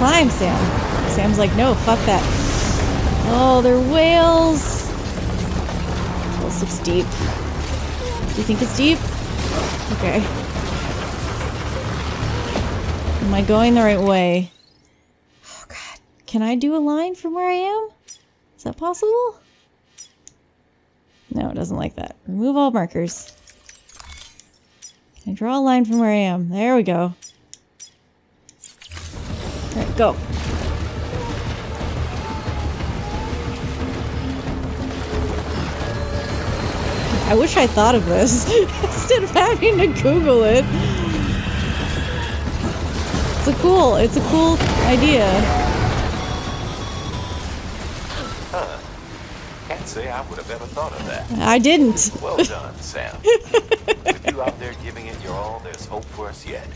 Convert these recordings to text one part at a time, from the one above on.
climb, Sam. Sam's like, no, fuck that. Oh, they're whales. This looks deep. Do you think it's deep? Okay. Am I going the right way? Oh god. Can I do a line from where I am? Is that possible? No, it doesn't like that. Remove all markers. Can I draw a line from where I am? There we go. Go. I wish I thought of this instead of having to Google it. It's a cool, it's a cool idea. Can't say I would have ever thought of that. I didn't. Well done, Sam. With you out there giving it your all, there's hope for us yet.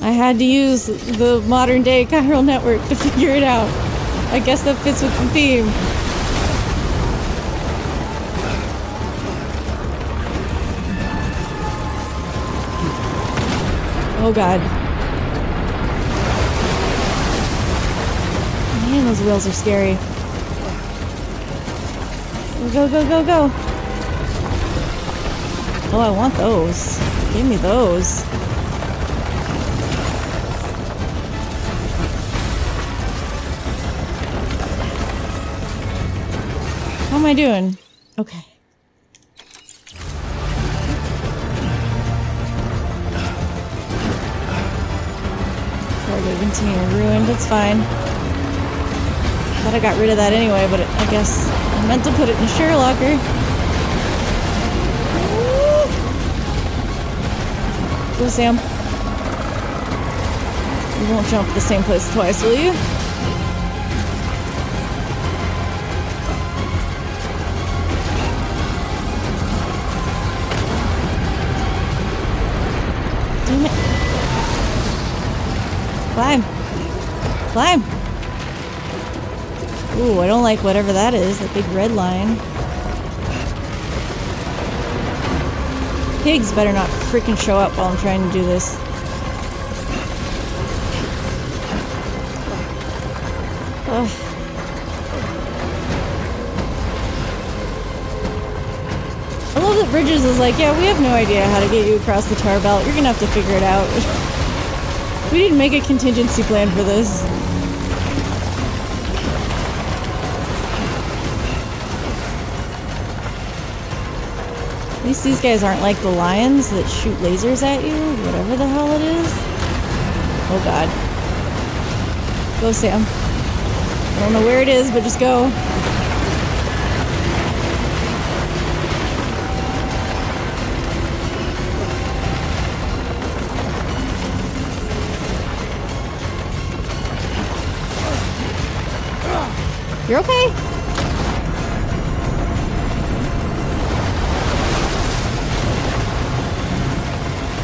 I had to use the modern day chiral network to figure it out. I guess that fits with the theme. Oh god. Man, those wheels are scary. Go, go, go, go! Oh, I want those. Give me those. Am I doing? Okay. Continue ruined. It's fine. Thought I got rid of that anyway, but it, I guess I meant to put it in the share locker. Go, Sam. You won't jump the same place twice, will you? Climb. Climb. Ooh, I don't like whatever that is, that big red line. Higgs better not freaking show up while I'm trying to do this. Ugh. I love that Bridges is like, yeah, we have no idea how to get you across the tar belt. You're gonna have to figure it out. we didn't make a contingency plan for this. At least these guys aren't like the lions that shoot lasers at you, whatever the hell it is. Oh god. Go, Sam. I don't know where it is, but just go. You're okay.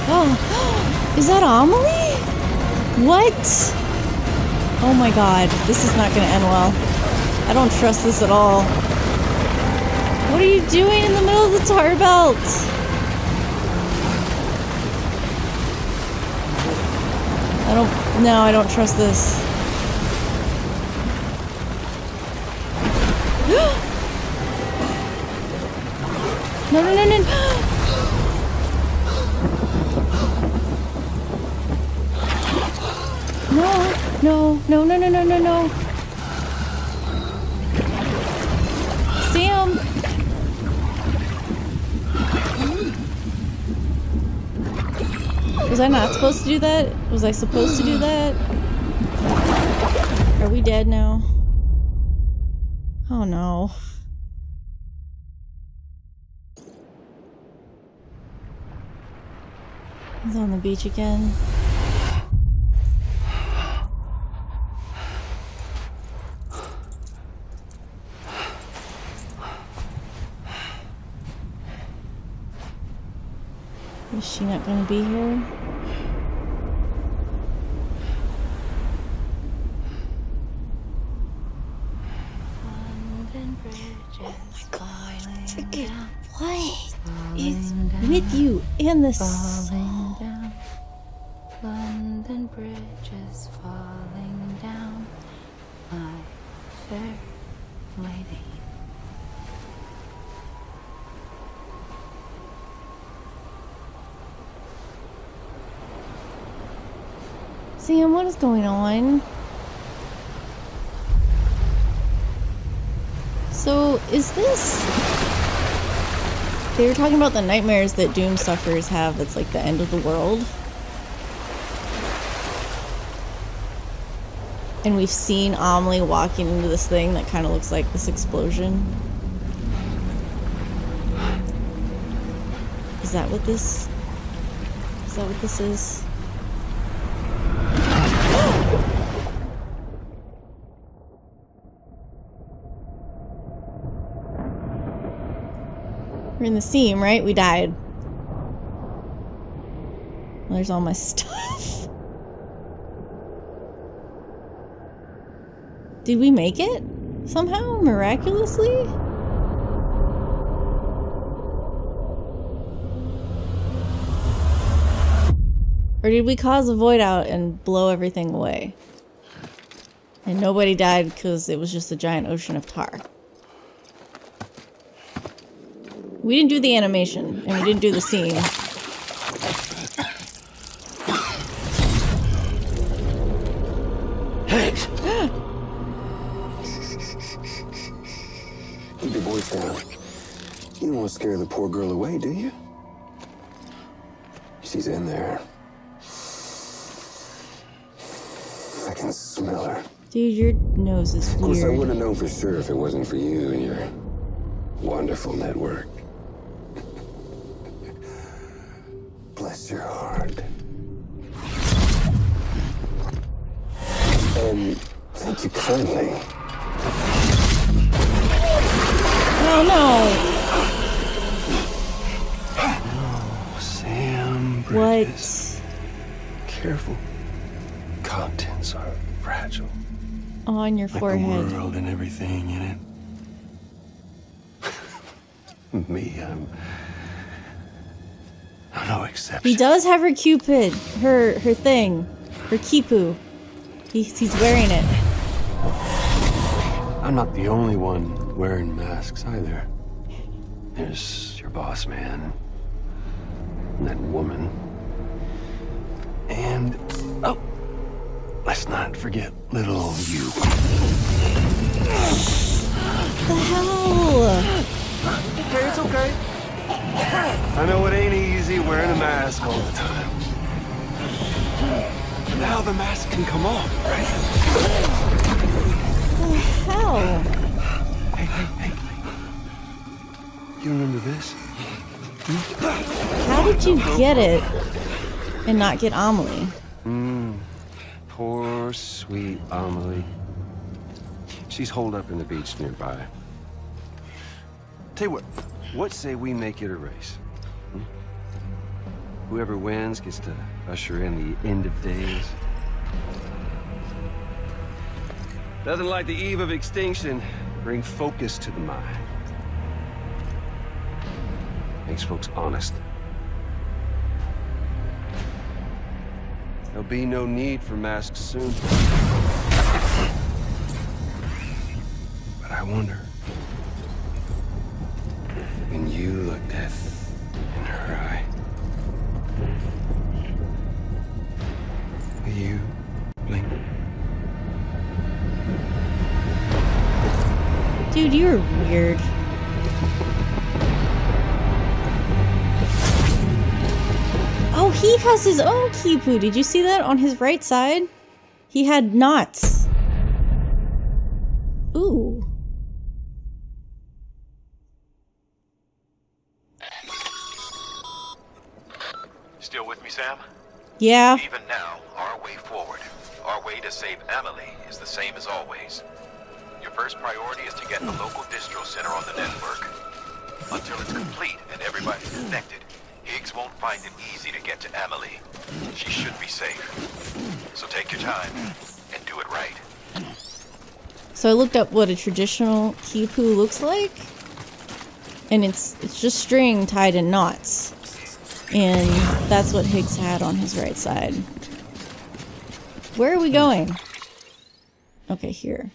Oh, is that Amelie? What? Oh my god, this is not gonna end well. I don't trust this at all. What are you doing in the middle of the tar belt? I don't, no, I don't trust this. No, no, no, no. No, no, no, no, no, no, no, no. Sam! Was I not supposed to do that? Was I supposed to do that? Are we dead now? Oh no. He's on the beach again. Is she not gonna be here? Freaking oh what is with you and the Sam, what is going on? So, is this... They were talking about the nightmares that Doom sufferers have that's like the end of the world. And we've seen Amelie walking into this thing that kind of looks like this explosion. Is that what this... Is that what this is? We're in the seam, right? We died. Well, there's all my stuff. Did we make it? Somehow? Miraculously? Or did we cause a void out and blow everything away? And nobody died because it was just a giant ocean of tar. We didn't do the animation, and we didn't do the scene. Higgs! Keep your voice down. You don't want to scare the poor girl away, do you? She's in there. I can smell her. Dude, your nose is Of course, I wouldn't have known for sure if it wasn't for you and your wonderful network. You kindly. Oh Sam. no! What? Bridges, Careful. Contents are fragile. On your Like forehead. the world and everything in it. Me, I'm. I'm no exception. He does have her Q-pid, her her thing, her quipu. He's, he's wearing it. I'm not the only one wearing masks either. There's your boss man. And that woman. And. Oh! Let's not forget little you. What The hell? Okay, it's okay. I know it ain't easy wearing a mask all the time. Now the mask can come off, right? Hell? Hey, hey, hey. You remember this? How did you get it and not get Amelie? Mmm. Poor, sweet Amelie. She's holed up in the beach nearby. Tell you what, what say we make it a race? Hmm? Whoever wins gets to usher in the end of days. Nothing like the eve of extinction. Bring focus to the mind. Makes folks honest. There'll be no need for masks soon. But I wonder. Oh, he has his own Quipu. Did you see that on his right side? He had knots. Ooh. Still with me, Sam? Yeah. Even now, our way forward, our way to save Amelie is the same as always. Your first priority is to get the local distro center on the network. Until it's complete and everybody's connected, Higgs won't find it easy to get to Amelie. She should be safe. So take your time and do it right. So I looked up what a traditional Quipu looks like. And it's it's just string tied in knots. And that's what Higgs had on his right side. Where are we going? Okay, here.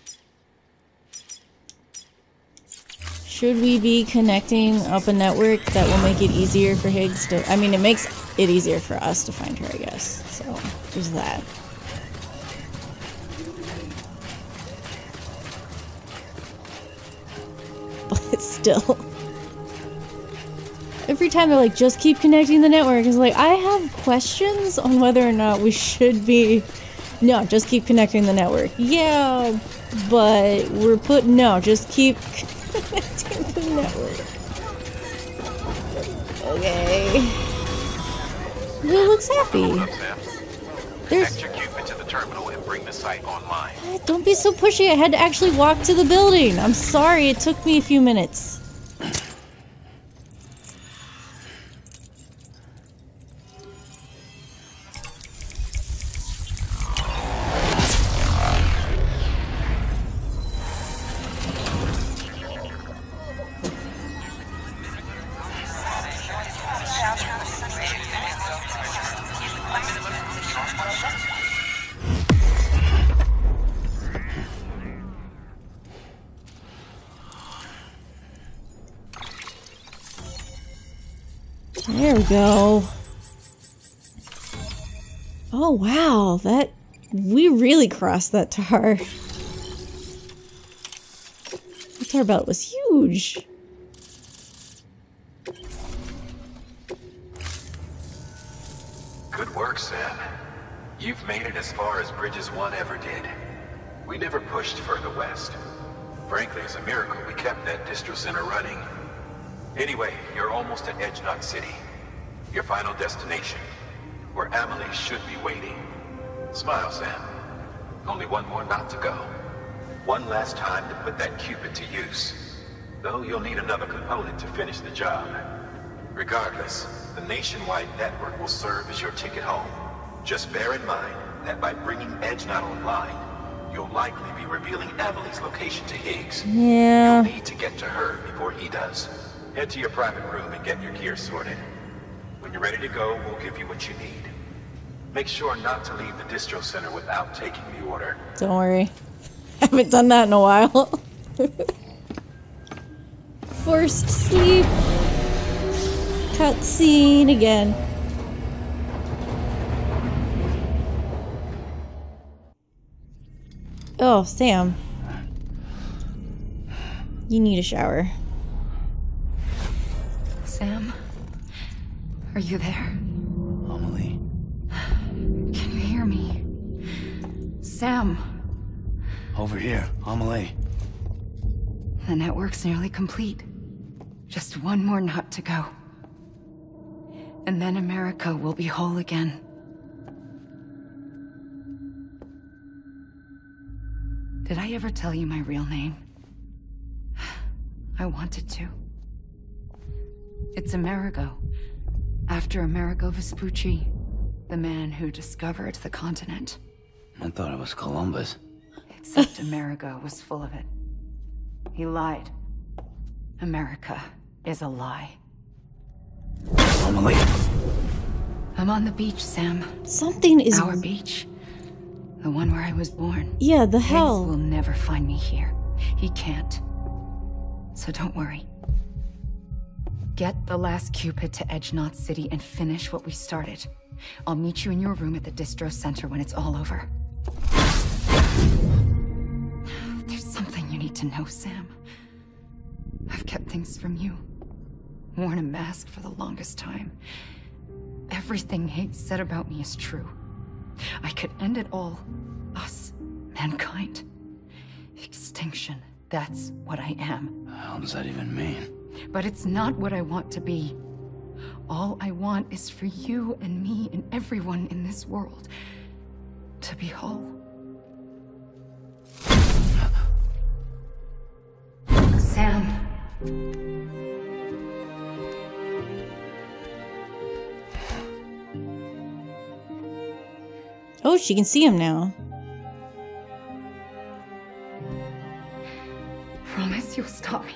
Should we be connecting up a network that will make it easier for Higgs to... I mean, it makes it easier for us to find her, I guess. So, there's that. But still. Every time they're like, just keep connecting the network, it's like, I have questions on whether or not we should be. No, just keep connecting the network. Yeah, but we're put. No, just keep the network. Okay. He looks happy. Hold up, Sam. There's. Connect to the terminal and bring the site online. Don't be so pushy. I had to actually walk to the building. I'm sorry. It took me a few minutes. Go. Oh wow, that we really crossed that tar. That tar belt was huge. Good work, Sam. You've made it as far as Bridges 1 ever did. We never pushed further west. Frankly, it's a miracle we kept that distro center running. Anyway, you're almost at Edge Knot City. Your final destination, where Amelie should be waiting. Smile, Sam. Only one more knot to go. One last time to put that Q-pid to use. Though you'll need another component to finish the job. Regardless, the nationwide network will serve as your ticket home. Just bear in mind that by bringing Edge Knot online, you'll likely be revealing Amelie's location to Higgs. Yeah. You'll need to get to her before he does. Head to your private room and get your gear sorted. When you're ready to go, we'll give you what you need. Make sure not to leave the distro center without taking the order. Don't worry. I Haven't done that in a while. Forced sleep. Cutscene again. Oh, Sam. You need a shower. Sam? Are you there? Amelie. Can you hear me? Sam, Over here, Amelie. the network's nearly complete. Just one more knot to go. And then America will be whole again. Did I ever tell you my real name? I wanted to. It's Amerigo. After Amerigo Vespucci, the man who discovered the continent. I thought it was Columbus. Except America was full of it. He lied. America is a lie. Amelie. I'm on the beach, Sam. Something is. Our beach. The one where I was born. Yeah, the Higgs hell. will never find me here. He can't. So don't worry. Get the last Q-pid to Edge Knot City and finish what we started. I'll meet you in your room at the distro center when it's all over. There's something you need to know, Sam. I've kept things from you. Worn a mask for the longest time. Everything Higgs said about me is true. I could end it all. Us, mankind. Extinction. That's what I am. How does that even mean? But it's not what I want to be. All I want is for you and me and everyone in this world to be whole. Sam. Oh, she can see him now. Promise you'll stop me.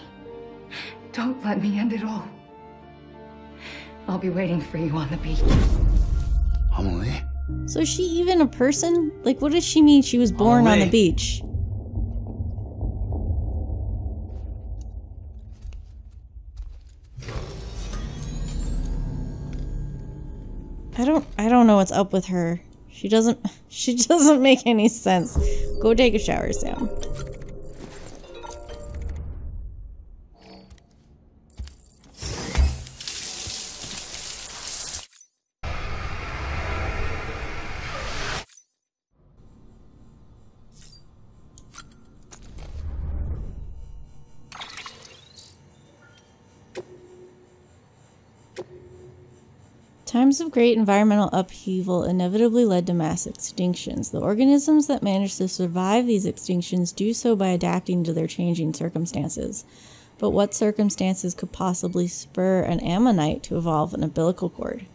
Don't let me end it all. I'll be waiting for you on the beach. Amelie? So is she even a person? Like, what does she mean she was born on the beach? I don't I don't know what's up with her. She doesn't she doesn't make any sense. Go take a shower, Sam. Times of great environmental upheaval inevitably led to mass extinctions. The organisms that manage to survive these extinctions do so by adapting to their changing circumstances. But what circumstances could possibly spur an ammonite to evolve an umbilical cord?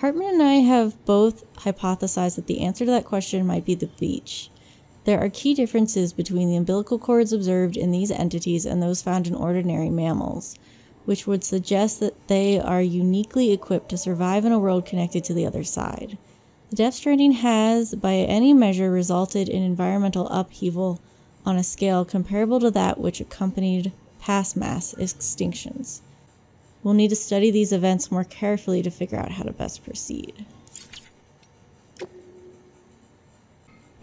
Heartman and I have both hypothesized that the answer to that question might be the beach. There are key differences between the umbilical cords observed in these entities and those found in ordinary mammals which would suggest that they are uniquely equipped to survive in a world connected to the other side. The Death Stranding has, by any measure, resulted in environmental upheaval on a scale comparable to that which accompanied past mass extinctions. We'll need to study these events more carefully to figure out how to best proceed.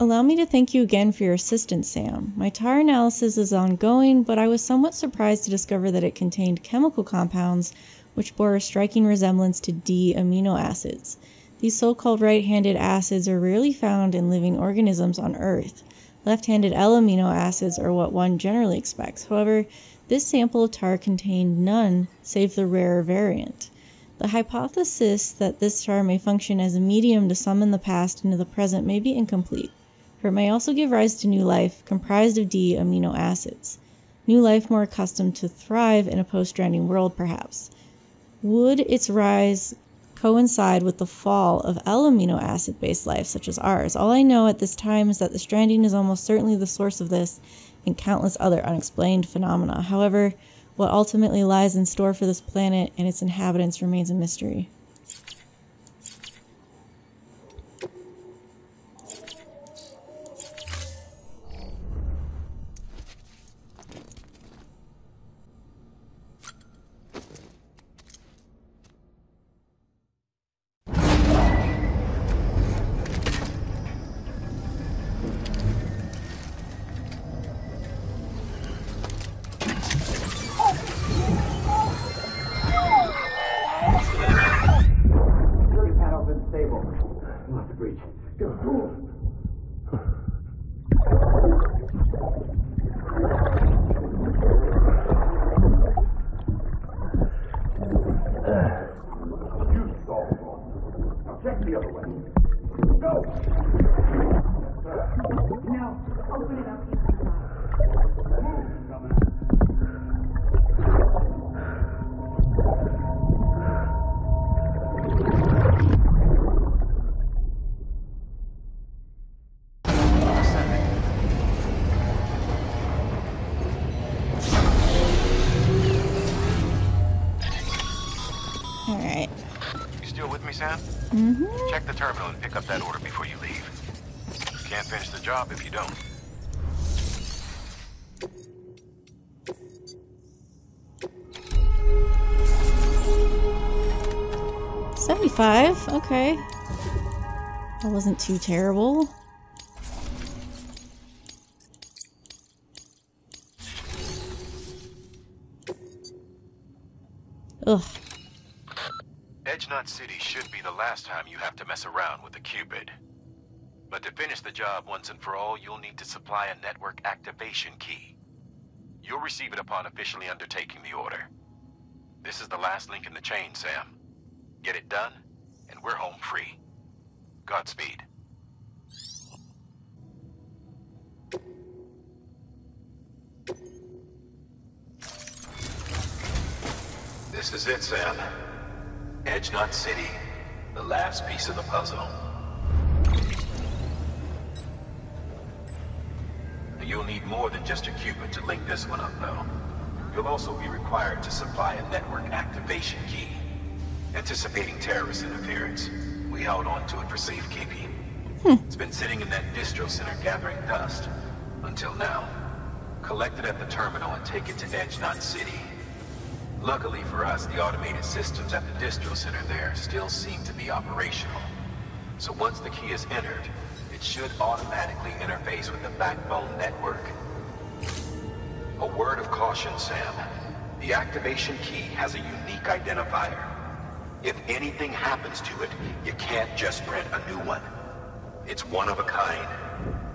Allow me to thank you again for your assistance, Sam. My tar analysis is ongoing, but I was somewhat surprised to discover that it contained chemical compounds which bore a striking resemblance to D amino acids. These so called right handed acids are rarely found in living organisms on Earth. Left handed L amino acids are what one generally expects. However, this sample of tar contained none save the rarer variant. The hypothesis that this tar may function as a medium to summon the past into the present may be incomplete for it may also give rise to new life comprised of D amino acids. New life more accustomed to thrive in a post stranding world, perhaps. Would its rise coincide with the fall of L amino acid based life, such as ours? All I know at this time is that the stranding is almost certainly the source of this and countless other unexplained phenomena. However, what ultimately lies in store for this planet and its inhabitants remains a mystery. Okay. That wasn't too terrible. Ugh. Edge Knot City should be the last time you have to mess around with the Q-pid. But to finish the job once and for all, you'll need to supply a network activation key. You'll receive it upon officially undertaking the order. This is the last link in the chain, Sam. Get it done, and we're home free. Godspeed. This is it, Sam. Edge City. The last piece of the puzzle. You'll need more than just a Q-pid to link this one up, though. You'll also be required to supply a network activation key. Anticipating terrorist interference, we held on to it for safekeeping. Hmm. It's been sitting in that distro center gathering dust. Until now. Collect it at the terminal and take it to Edge Knot City. Luckily for us, the automated systems at the distro center there still seem to be operational. So once the key is entered, it should automatically interface with the backbone network. A word of caution, Sam. The activation key has a unique identifier. If anything happens to it, you can't just print a new one. It's one of a kind,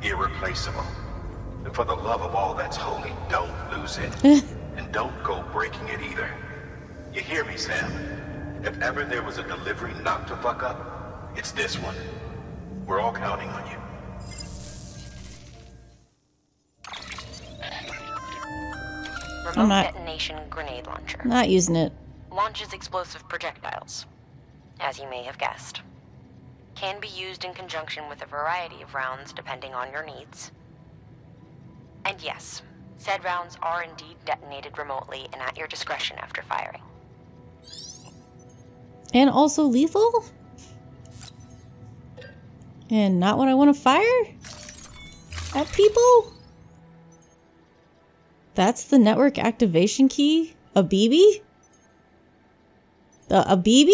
irreplaceable. And for the love of all that's holy, don't lose it. Eh. and don't go breaking it either. You hear me, Sam? If ever there was a delivery not to fuck up, it's this one. We're all counting on you. I'm not- detonation grenade launcher. Not using it. Launches explosive projectiles. As you may have guessed. Can be used in conjunction with a variety of rounds depending on your needs. And yes, said rounds are indeed detonated remotely and at your discretion after firing. And also lethal? And not when I want to fire? At people? That's the network activation key? A BB? The, a BB?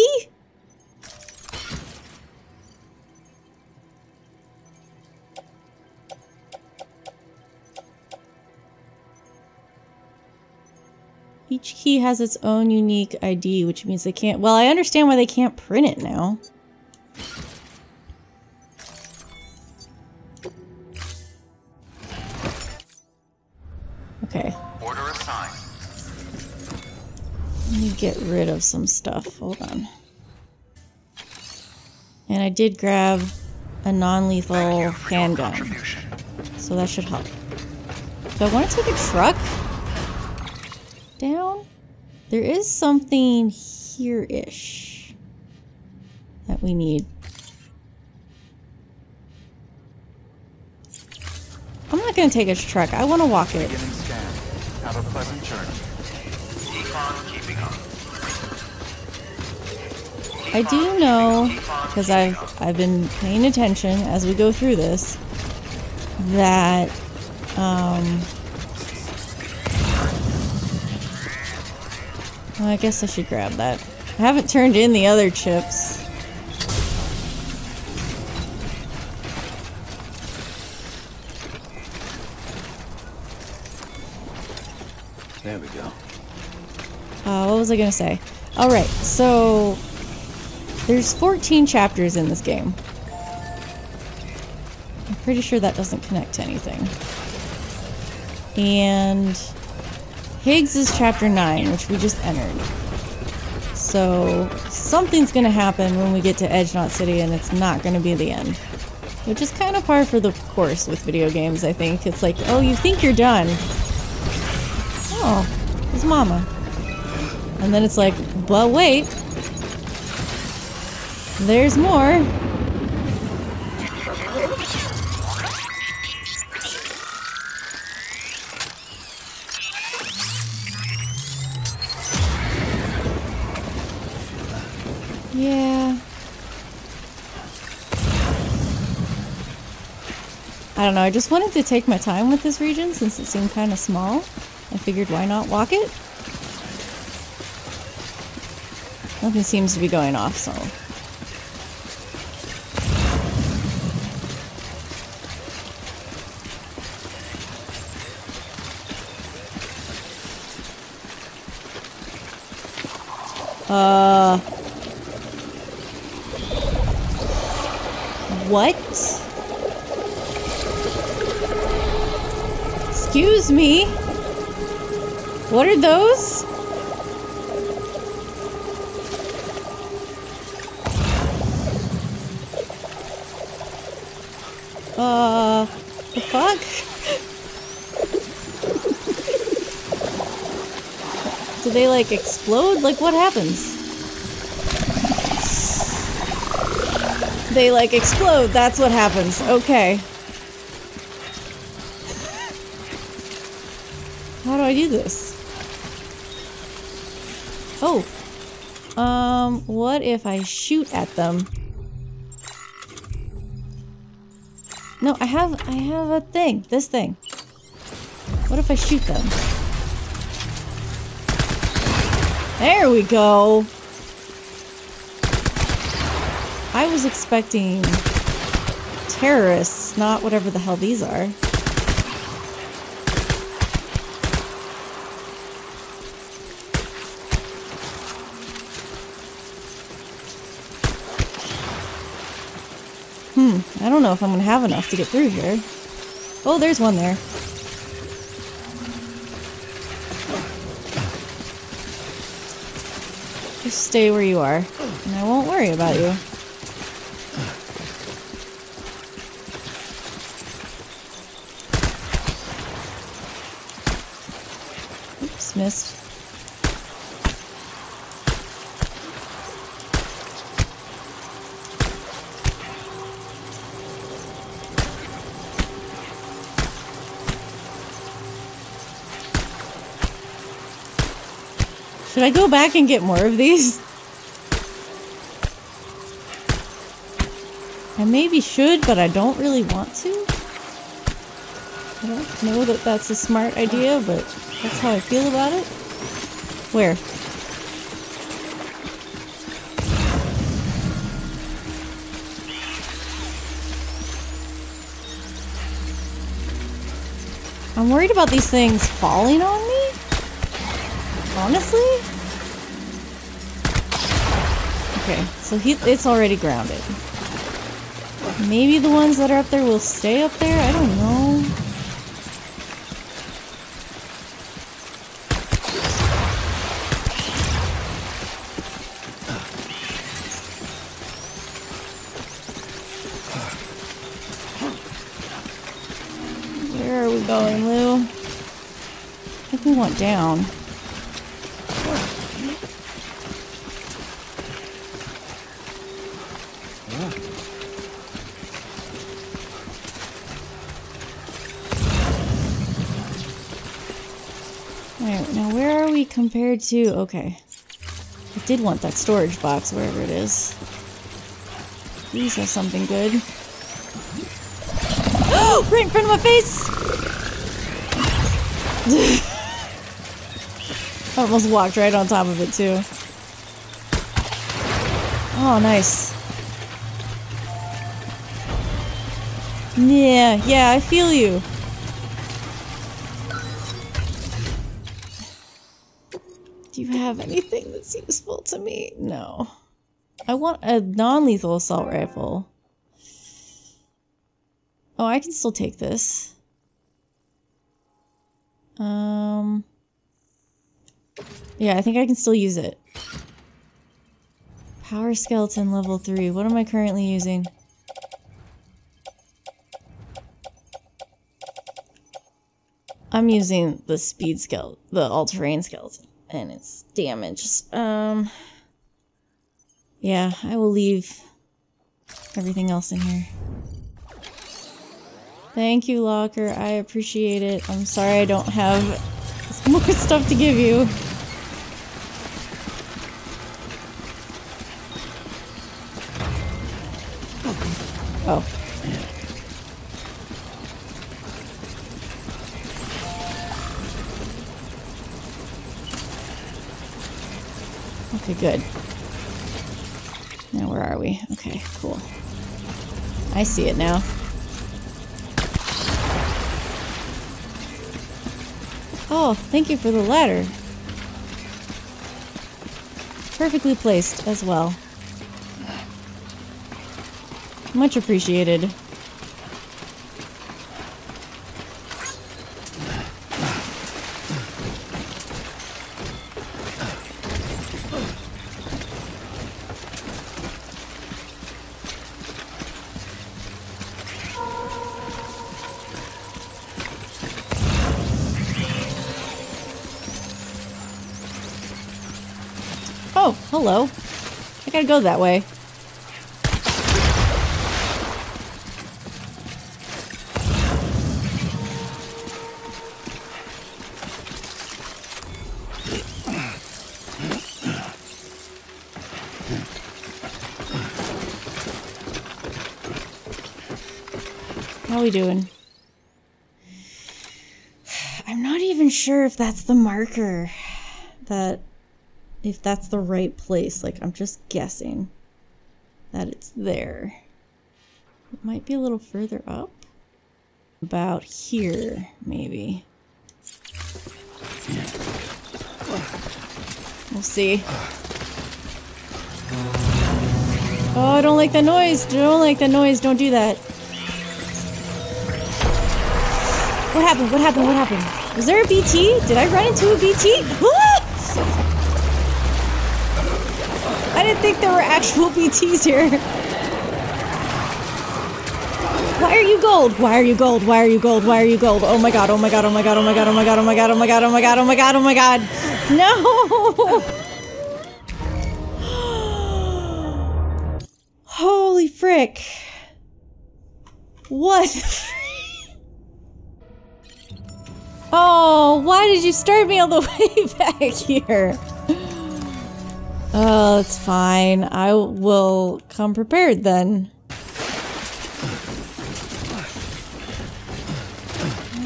Each key has its own unique ID, which means they can't. Well, I understand why they can't print it now. Get rid of some stuff. Hold on. And I did grab a non lethal handgun, so that should help. Do I want to take a truck down? There is something here ish that we need. I'm not gonna take a truck. I want to walk it. Beginning scan. Have a pleasant journey. I do know because I've I've been paying attention as we go through this that um well, I guess I should grab that. I haven't turned in the other chips. There we go. Uh, what was I gonna say? All right, so there's 14 chapters in this game. I'm pretty sure that doesn't connect to anything. And Higgs is chapter 9, which we just entered. So something's gonna happen when we get to Edge Knot City, and it's not gonna be the end. Which is kind of par for the course with video games, I think. It's like, oh, you think you're done. Oh, it's Mama. And then it's like, but wait. There's more. Yeah. I don't know, I just wanted to take my time with this region since it seemed kind of small. I figured why not walk it? Nothing seems to be going off, so. Uh. What? Excuse me? What are those? Uh, the fuck? They like explode? Like what happens? They like explode, that's what happens. Okay. How do I do this? Oh. Um, what if I shoot at them? No, I have I have a thing. This thing. What if I shoot them? There we go. I was expecting terrorists, not whatever the hell these are. Hmm, I don't know if I'm gonna have enough to get through here. Oh, there's one there. Just stay where you are, and I won't worry about you. Should I go back and get more of these? I maybe should, but I don't really want to. I don't know that that's a smart idea, but that's how I feel about it. Where? I'm worried about these things falling on me. Honestly? Okay, so he, it's already grounded. Maybe the ones that are up there will stay up there? I don't know. Where are we going, Lou? I think we went down. Alright, now where are we compared to... Okay. I did want that storage box, wherever it is. These have something good. Oh! right in front of my face! I almost walked right on top of it, too. Oh, nice. Yeah, yeah, I feel you. Have anything that's useful to me? No. I want a non-lethal assault rifle. Oh, I can still take this. Um... Yeah, I think I can still use it. Power skeleton level 3. What am I currently using? I'm using the speed skeleton, the all-terrain skeleton, and it's damaged. Um, yeah, I will leave everything else in here. Thank you, Locker. I appreciate it. I'm sorry I don't have more stuff to give you. See it now. Oh, thank you for the ladder. Perfectly placed as well. Much appreciated. Hello. I gotta go that way. How we doing? I'm not even sure if that's the marker. That if that's the right place. Like, I'm just guessing that it's there. It might be a little further up. About here, maybe. We'll see. Oh, I don't like the noise. Don't like the noise. Don't do that. What happened? What happened? What happened? Was there a BT? Did I run into a BT? I didn't think there were actual BTs here. Why are you gold? Why are you gold? Why are you gold? Why are you gold? Oh my god, oh my god, oh my god, oh my god, oh my god, oh my god, oh my god, oh my god, oh my god, oh my god. No! Holy frick. What? oh, why did you start me all the way back here? Oh, it's fine. I will come prepared then.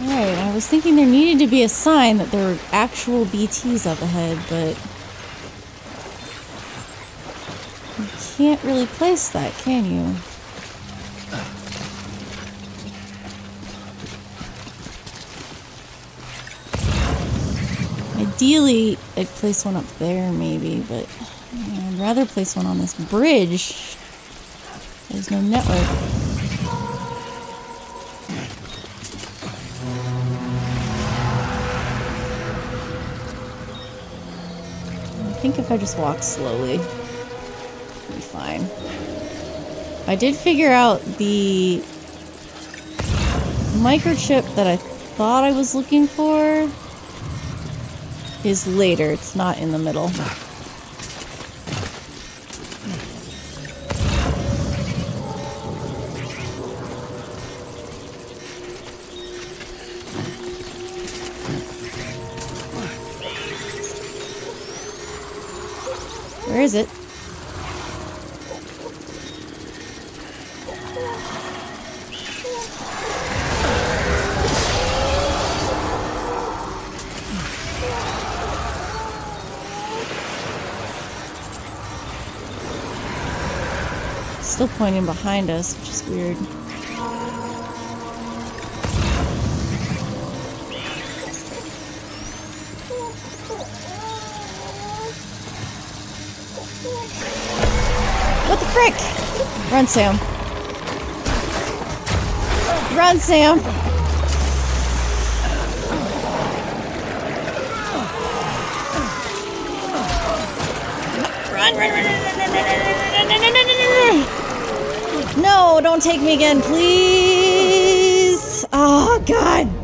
Alright, I was thinking there needed to be a sign that there were actual BTs up ahead, but... You can't really place that, can you? Ideally, I'd place one up there, maybe, but I'd rather place one on this bridge. There's no network. I think if I just walk slowly, I'll be fine. I did figure out the microchip that I thought I was looking for is later. It's not in the middle. Still pointing behind us, which is weird. What the frick? Run, Sam. Run, Sam. Run, No, don't take me again, please. Oh, God.